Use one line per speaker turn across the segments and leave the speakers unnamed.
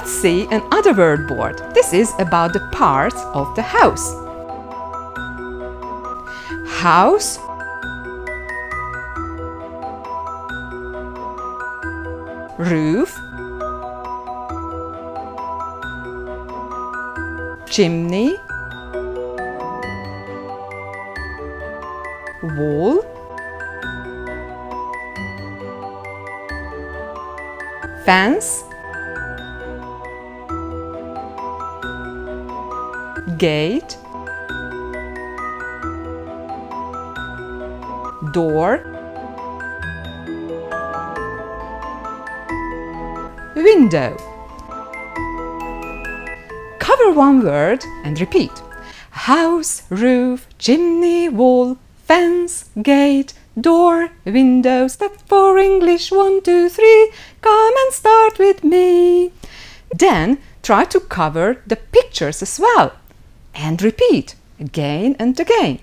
see another word board. This is about the parts of the house. House. Roof. Chimney. Wall. Fence gate door. Window. Cover one word and repeat. House roof chimney wall fence gate door window. Step for english one two three. Come and start with me. Then try to cover the pictures as well and repeat again and again.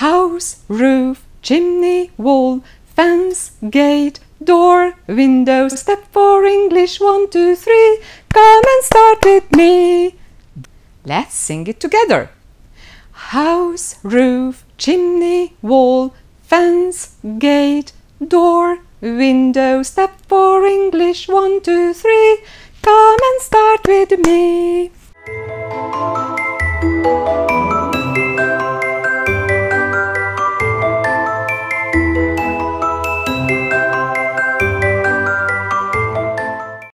House, roof, chimney, wall, fence, gate, door, window. Step for English, one, two, three. Come and start with me. Let's sing it together. House, roof, chimney, wall, fence, gate, door, window. Step for English, one, two, three. Come and start with me.